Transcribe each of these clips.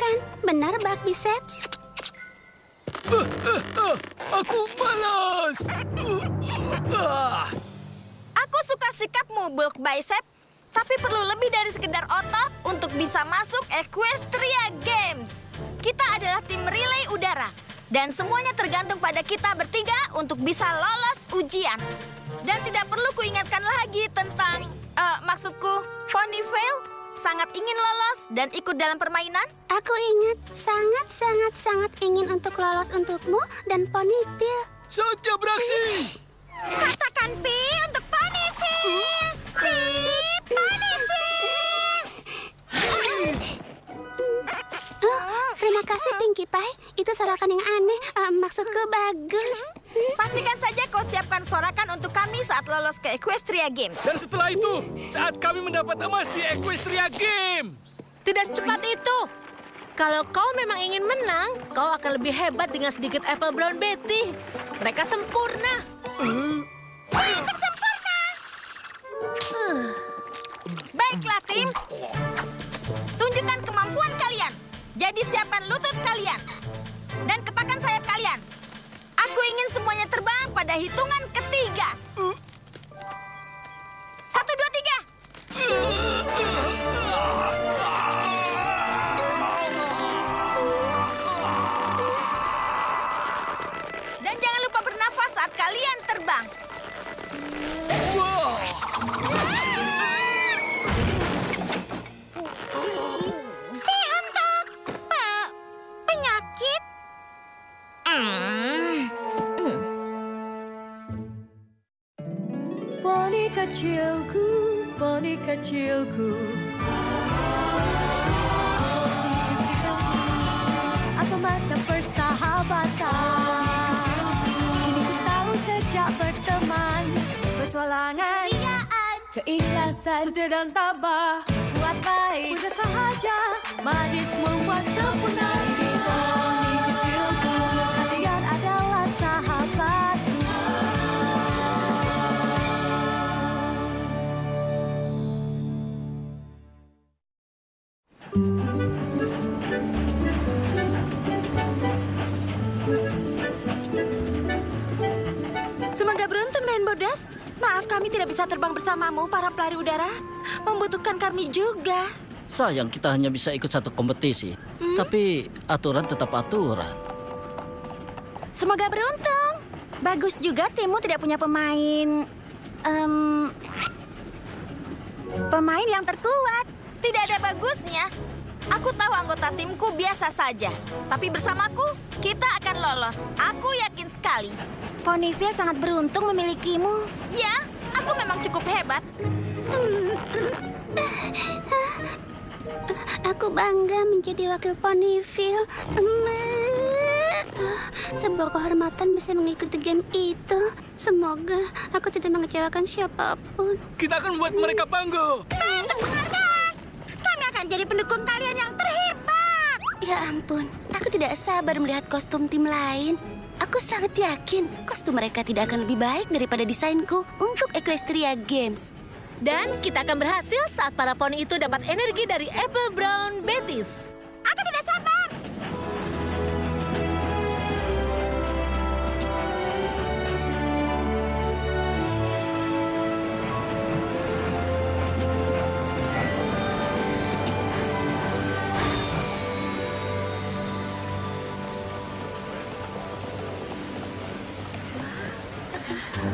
menyenangkan. Benar, Bark Biceps? Aku malas. Aku suka sikapmu, Bulk Bicep. Tapi perlu lebih dari sekedar otot untuk bisa masuk Equestria Games. Kita adalah tim relay udara. Dan semuanya tergantung pada kita bertiga untuk bisa lolos ujian. Dan tidak perlu kuingatkan lagi tentang... eh, maksudku, Ponyville sangat ingin lolos dan ikut dalam permainan. Aku ingat, sangat, sangat, sangat ingin untuk lolos untukmu dan Ponyville. Saja beraksi. Katakan Pi untuk Ponyville! Pi, Ponyville! Oh, terima kasih Pinkie Pie. Itu sorakan yang aneh. Eh, maksudku bagus. Pastikan saja kau siapkan sorakan untuk kami saat lolos ke Equestria Games. Dan setelah itu, saat kami mendapat emas di Equestria Games. Tidak secepat itu. Kalau kau memang ingin menang, kau akan lebih hebat dengan sedikit apple brown Betty. Mereka sempurna. Baiklah tim, tunjukkan kemampuan kalian. Jadi siapkan lutut kalian dan kepakan sayap kalian. Aku ingin semuanya terbang pada hitungan ketiga. Satu, kecilku. Apa makna persahabatan? Kini ku tahu sejak berteman, petualangan, keikhlasan, setia dan tabah, buat baik, mudah sahaja, majlis membuat kami tidak bisa terbang bersamamu, para pelari udara. Membutuhkan kami juga. Sayang kita hanya bisa ikut satu kompetisi. Tapi aturan tetap aturan. Semoga beruntung. Bagus juga timmu tidak punya pemain... em, pemain yang terkuat. Tidak ada bagusnya. Aku tahu anggota timku biasa saja. Tapi bersamaku, kita akan lolos. Aku yakin sekali. Ponyville sangat beruntung memilikimu. Ya, aku memang cukup hebat. Aku bangga menjadi wakil Ponyville. Sebuah kehormatan bisa mengikuti game itu. Semoga aku tidak mengecewakan siapa pun. Kita akan membuat mereka bangga. Kami akan jadi pendukung kalian yang terhebat. Ya ampun, aku tidak sabar melihat kostum tim lain. Aku sangat yakin kostum mereka tidak akan lebih baik daripada desainku untuk Equestria Games. Dan kita akan berhasil saat para poni itu dapat energi dari apple brown Betis. Aku tidak Itu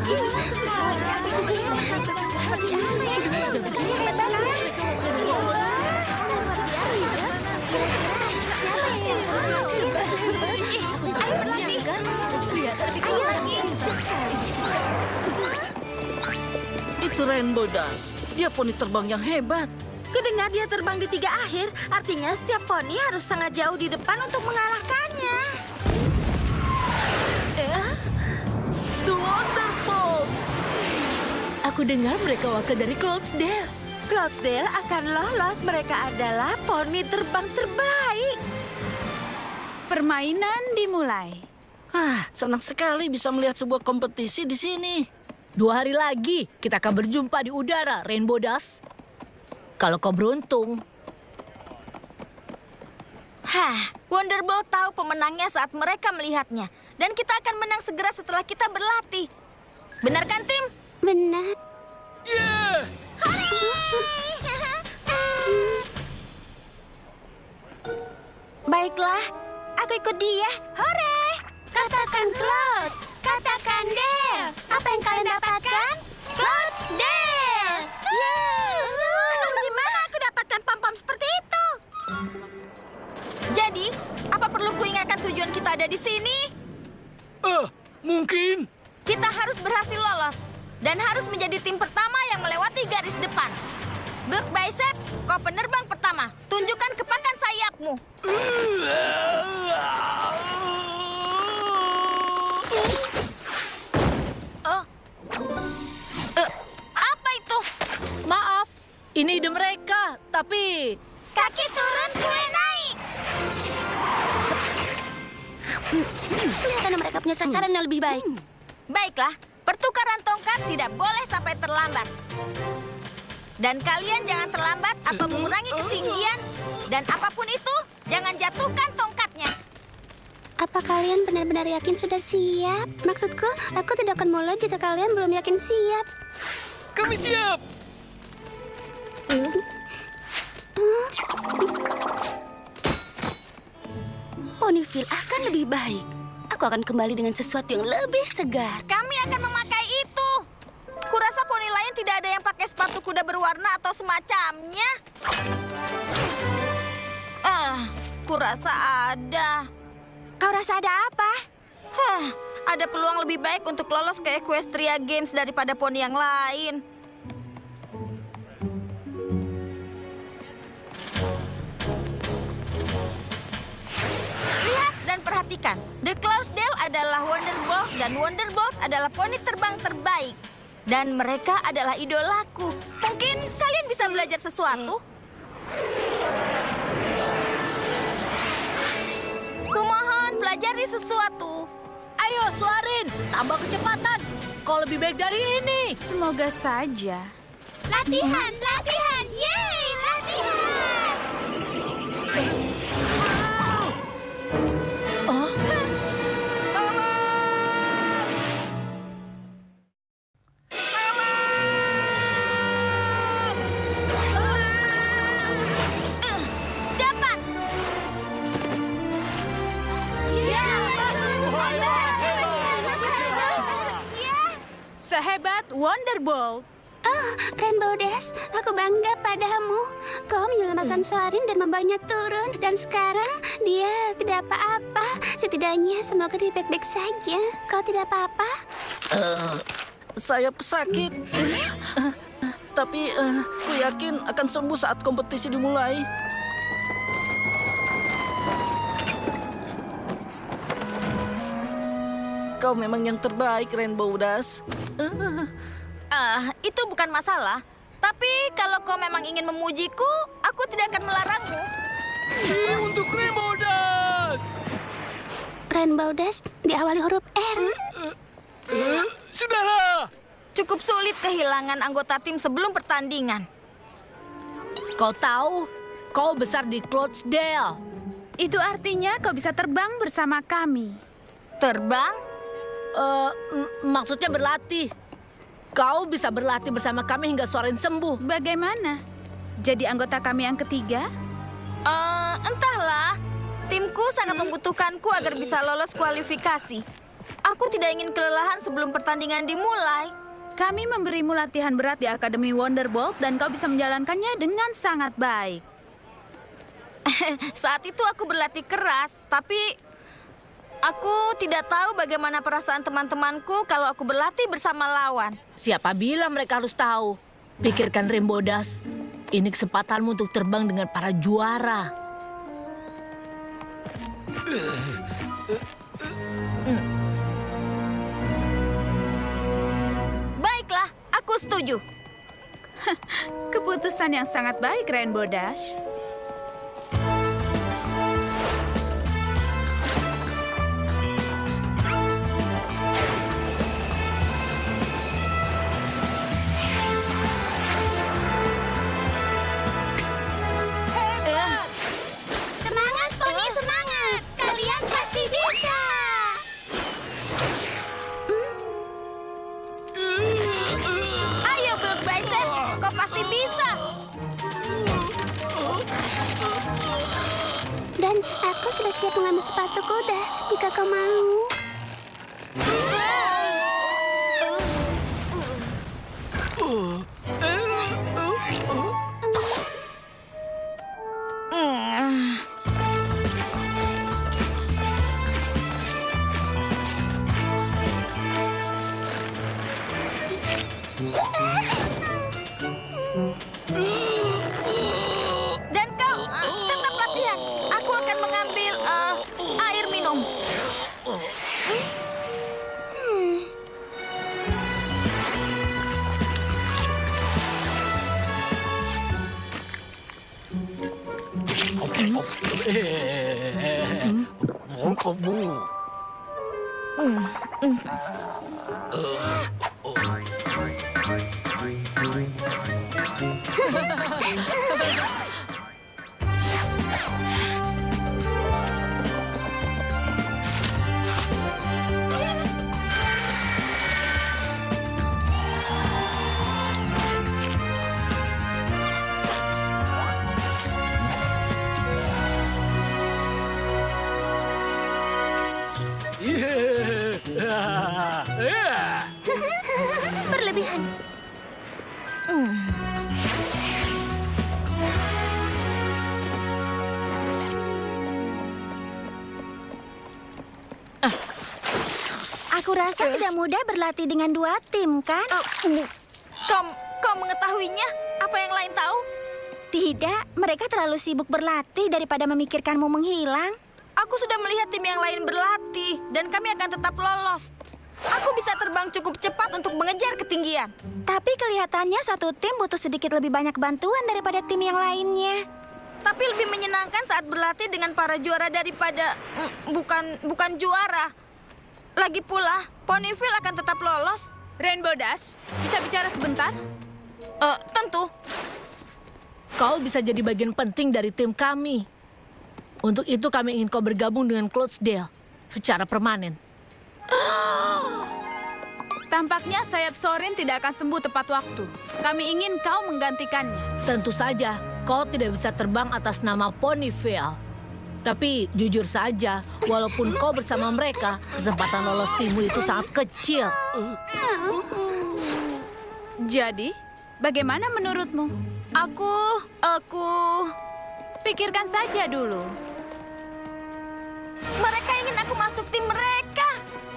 Rainbow Dash. Dia poni terbang yang hebat. Kudengar dia terbang di tiga akhir, artinya setiap poni harus sangat jauh di depan untuk mengalahkannya. Aku dengar mereka wakil dari Cloudsdale. Cloudsdale akan lolos. Mereka adalah poni terbang terbaik. Permainan dimulai. Ah, senang sekali bisa melihat sebuah kompetisi di sini. Dua hari lagi kita akan berjumpa di udara, Rainbow Dash. Kalau kau beruntung. Hah, Wonderbolt tahu pemenangnya saat mereka melihatnya. Dan kita akan menang segera setelah kita berlatih. Benar kan, tim? Benar. Yeah! Baiklah, aku ikut dia. Hore! Katakan close. Katakan. Apa yang kalian dapatkan? Close Dance! Di mana aku dapatkan pom-pom seperti itu? Jadi, apa perlu kuingatkan tujuan kita ada di sini? Ah, mungkin. Kita harus berhasil lolos dan harus menjadi tim pertama depan. Berk Bicep, kau penerbang pertama. Tunjukkan kepakan sayapmu. Oh. Eh, apa itu? Maaf, ini ide mereka, tapi Kaki turun, kue naik. Kelihatan mereka punya sasaran yang lebih baik. Baiklah, pertukaran tongkat tidak boleh sampai terlambat. Dan kalian jangan terlambat atau mengurangi ketinggian. Dan apa pun itu, jangan jatuhkan tongkatnya. Apa kalian benar-benar yakin sudah siap? Maksudku, aku tidak akan mulai jika kalian belum yakin siap. Kami siap. Ponyville akan lebih baik. Aku akan kembali dengan sesuatu yang lebih segar. Kami akan memakai poni lain tidak ada yang pakai sepatu kuda berwarna atau semacamnya. Ah, kurasa ada. Kau rasa ada apa? Hah, ada peluang lebih baik untuk lolos ke Equestria Games daripada poni yang lain. Lihat dan perhatikan. The Cloudesdale adalah Wonderbolt dan Wonderbolt adalah poni terbang terbaik. Dan mereka adalah idolaku. Mungkin kalian bisa belajar sesuatu? Kumohon pelajari sesuatu. ayo suarin, tambah kecepatan. Kau lebih baik dari ini. Semoga saja. Latihan, latihan, yeay, menyelamatkan Soarin dan membawanya turun. Dan sekarang dia tidak apa-apa. Setidaknya semoga dia baik-baik saja. Kau tidak apa-apa? Sayap sakit. Tapi eh, ku yakin akan sembuh saat kompetisi dimulai. Kau memang yang terbaik, Rainbow Dash. Ah, itu bukan masalah. Tapi kalau kau memang ingin memujiku, aku tidak akan melarangmu. Ini untuk Rainbow Dash. Rainbow Dash diawali huruf R. Eh, sudahlah. Cukup sulit kehilangan anggota tim sebelum pertandingan. Kau tahu, kau besar di Cloudsdale. Itu artinya kau bisa terbang bersama kami. Terbang? Eh, m- maksudnya berlatih. Kau bisa berlatih bersama kami hingga Suarin sembuh. Bagaimana? Jadi anggota kami yang ketiga? Eh, entahlah. Timku sangat membutuhkanku agar bisa lolos kualifikasi. Aku tidak ingin kelelahan sebelum pertandingan dimulai. Kami memberimu latihan berat di Akademi Wonderbolt dan kau bisa menjalankannya dengan sangat baik. Saat itu aku berlatih keras, tapi aku tidak tahu bagaimana perasaan teman-temanku kalau aku berlatih bersama lawan. Siapa bilang mereka harus tahu? Pikirkan Rainbow Dash. Ini kesempatanmu untuk terbang dengan para juara. Baiklah, aku setuju. Keputusan yang sangat baik, Rainbow Dash. Dan aku sudah siap mengambil sepatu kuda jika kau mau. Dan 哦，嘿，我可不。嗯。嗯。Aku rasa tidak mudah berlatih dengan dua tim, kan? Kau, kau mengetahuinya? Apa yang lain tahu? Tidak, mereka terlalu sibuk berlatih daripada memikirkanmu menghilang. Aku sudah melihat tim yang lain berlatih, dan kami akan tetap lolos. Aku bisa terbang cukup cepat untuk mengejar ketinggian. Tapi kelihatannya satu tim butuh sedikit lebih banyak bantuan daripada tim yang lainnya. Tapi lebih menyenangkan saat berlatih dengan para juara daripada mm, bukan bukan juara. Lagi pula, Ponyville akan tetap lolos. Rainbow Dash, bisa bicara sebentar? Eh, tentu. Kau bisa jadi bagian penting dari tim kami. Untuk itu kami ingin kau bergabung dengan Cloudsdale secara permanen. Tampaknya sayap Sorin tidak akan sembuh tepat waktu. Kami ingin kau menggantikannya. Tentu saja, kau tidak bisa terbang atas nama Ponyville. Tapi jujur saja, walaupun kau bersama mereka, kesempatan lolos timmu itu sangat kecil. Jadi, bagaimana menurutmu? Aku, aku... Pikirkan saja dulu. Mereka ingin aku masuk tim mereka.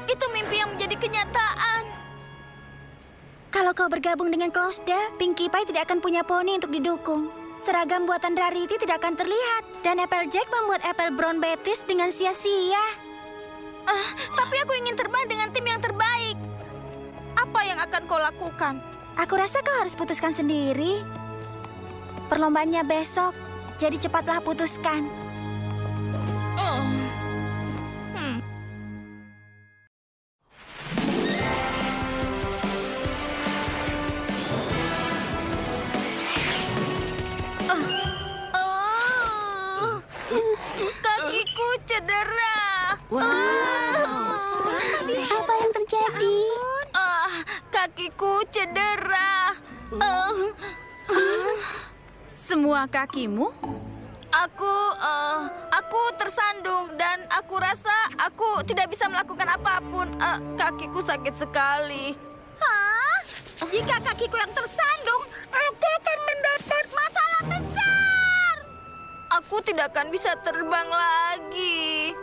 Itu mimpi yang menjadi kenyataan. Kalau kau bergabung dengan Clousda, Pinkie Pie tidak akan punya poni untuk didukung. Seragam buatan Rarity tidak akan terlihat. Dan Applejack membuat Apple Brown Betis dengan sia-sia. Ah, tapi aku ingin terbang dengan tim yang terbaik. Apa yang akan kau lakukan? Aku rasa kau harus putuskan sendiri. Perlombaannya besok, jadi cepatlah putuskan. Oh. Cedera. Apa yang terjadi? Ah, kakiku cedera. Ah, Semua kakimu? aku, eh, aku tersandung dan aku rasa aku tidak bisa melakukan apa pun. Eh, kakiku sakit sekali. Hah? Jika kakiku yang tersandung, aku akan mendapat masalah. Aku tidak akan bisa terbang lagi.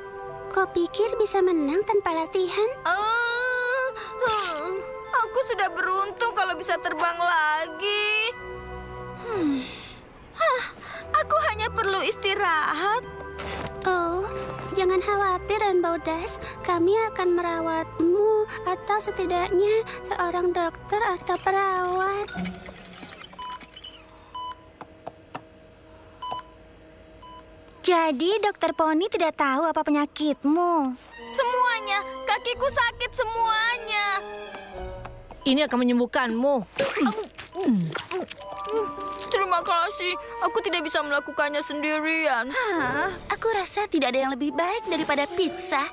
Kau pikir bisa menang tanpa latihan? Ah, aku sudah beruntung kalau bisa terbang lagi. Hmm. Hah, aku hanya perlu istirahat. Oh, jangan khawatir Rainbow Dash. Kami akan merawatmu atau setidaknya seorang dokter atau perawat. Jadi dokter Poni tidak tahu apa penyakitmu. Semuanya, kakiku sakit semuanya. Ini akan menyembuhkanmu. Terima kasih, aku tidak bisa melakukannya sendirian. Hah, aku rasa tidak ada yang lebih baik daripada pizza.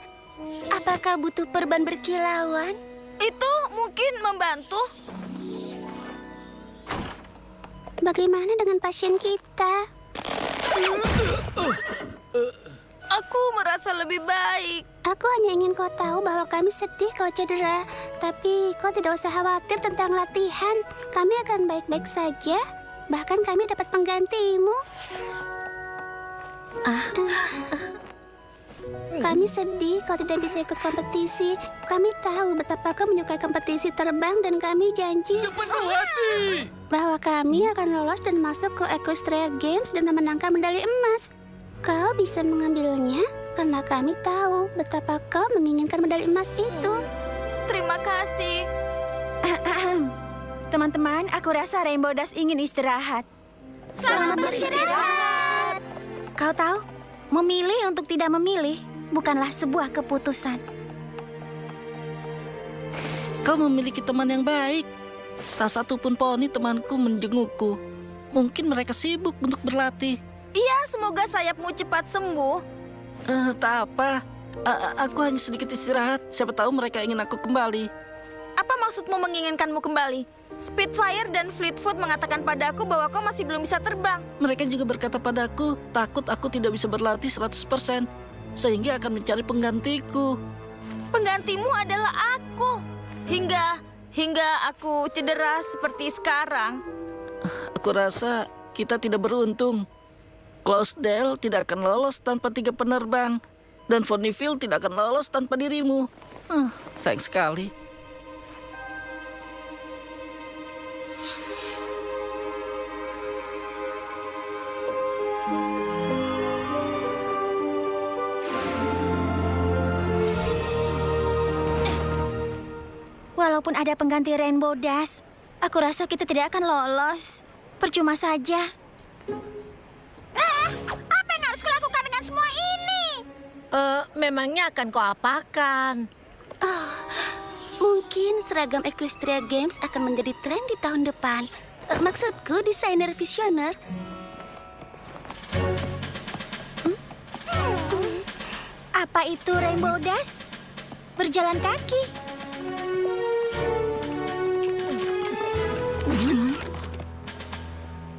Apakah butuh perban berkilauan? Itu mungkin membantu. Bagaimana dengan pasien kita? Aku merasa lebih baik. Aku hanya ingin kau tahu bahwa kami sedih kau cedera. Tapi kau tidak usah khawatir tentang latihan. Kami akan baik-baik saja. Bahkan kami dapat penggantimu. Kami sedih kau tidak bisa ikut kompetisi. Kami tahu betapa kau menyukai kompetisi terbang dan kami janji Sepenuh hati. bahwa kami akan lolos dan masuk ke Equestria Games dan memenangkan medali emas. Kau bisa mengambilnya karena kami tahu betapa kau menginginkan medali emas itu. Terima kasih. Teman-teman, aku rasa Rainbow Dash ingin istirahat. Selamat beristirahat. Kau tahu, memilih untuk tidak memilih bukanlah sebuah keputusan. Kau memiliki teman yang baik. Tak satu pun poni temanku menjengukku. Mungkin mereka sibuk untuk berlatih. Iya, semoga sayapmu cepat sembuh. Eh, tak apa. A- a- aku hanya sedikit istirahat. Siapa tahu mereka ingin aku kembali. Apa maksudmu menginginkanmu kembali? Spitfire dan Fleetfoot mengatakan padaku bahwa kau masih belum bisa terbang. Mereka juga berkata padaku, takut aku tidak bisa berlatih 100%, sehingga akan mencari penggantiku. Penggantimu adalah aku. Hingga hingga aku cedera seperti sekarang. Aku rasa kita tidak beruntung. Closedale tidak akan lolos tanpa tiga penerbang. Dan Ponyville tidak akan lolos tanpa dirimu. Ah, sayang sekali. Walaupun ada pengganti Rainbow Dash, aku rasa kita tidak akan lolos. Percuma saja. Eh, memangnya akan kau apakan? Mungkin seragam Equestria Games akan menjadi tren di tahun depan. Eh, maksudku desainer visioner. Apa itu Rainbow Dash? Berjalan kaki.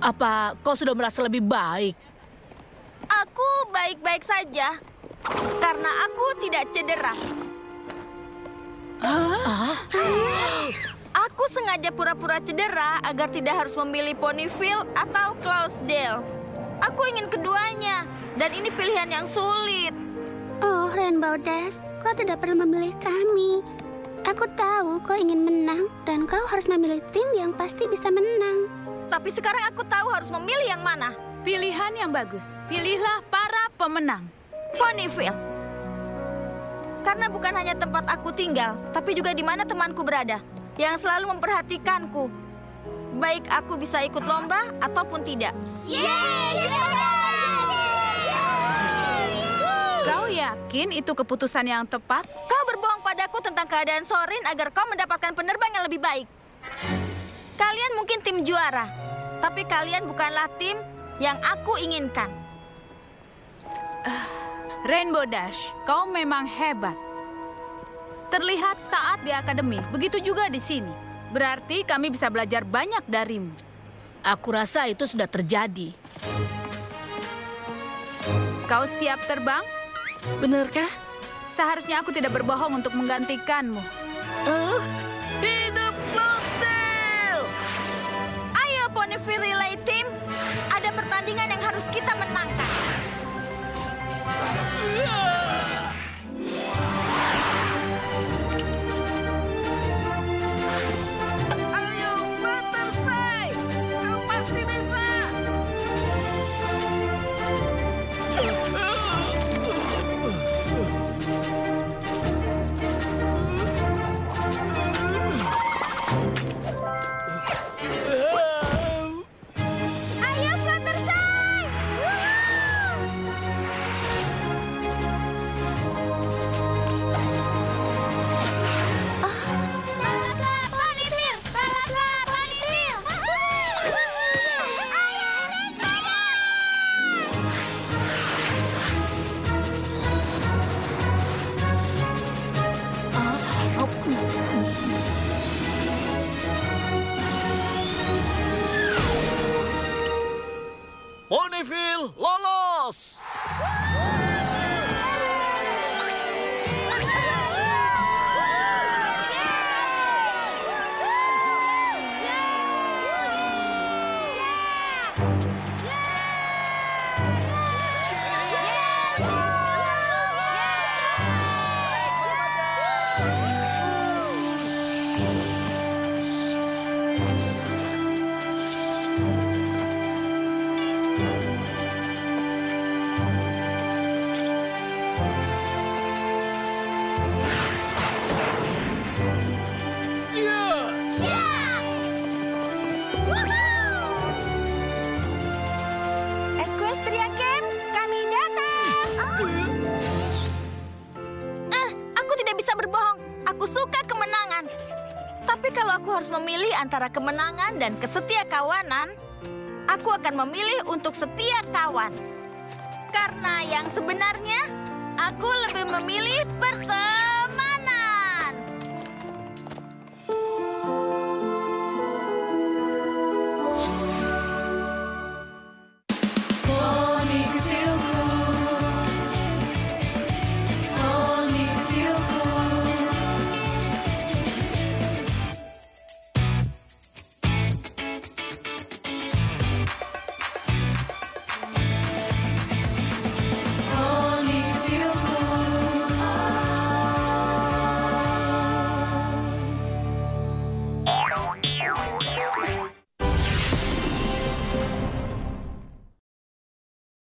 Apa kau sudah merasa lebih baik? Aku baik-baik saja. Karena aku tidak cedera. Aku sengaja pura-pura cedera agar tidak harus memilih Ponyville atau Cloudesdale. Aku ingin keduanya, dan ini pilihan yang sulit. Oh, Rainbow Dash, kau tidak perlu memilih kami. Aku tahu kau ingin menang dan kau harus memilih tim yang pasti bisa menang. Tapi sekarang aku tahu harus memilih yang mana. Pilihan yang bagus. Pilihlah para pemenang. Ponyville. Karena bukan hanya tempat aku tinggal, tapi juga di mana temanku berada, yang selalu memperhatikanku. Baik aku bisa ikut lomba ataupun tidak. Kau yakin itu keputusan yang tepat? Kau berbohong padaku tentang keadaan Sorin agar kau mendapatkan penerbang yang lebih baik. Kalian mungkin tim juara, tapi kalian bukanlah tim yang aku inginkan. Rainbow Dash, kau memang hebat. Terlihat saat di akademi, begitu juga di sini. Berarti kami bisa belajar banyak darimu. Aku rasa itu sudah terjadi. Kau siap terbang? Benarkah? Seharusnya aku tidak berbohong untuk menggantikanmu. Eh, hidup Cloudesdale! Ayo Ponyville Relay Team, ada pertandingan yang harus kita menangkan. Equestria antara kemenangan dan kesetia kawanan, aku akan memilih untuk setia kawan. Karena yang sebenarnya, aku lebih memilih pertempuran.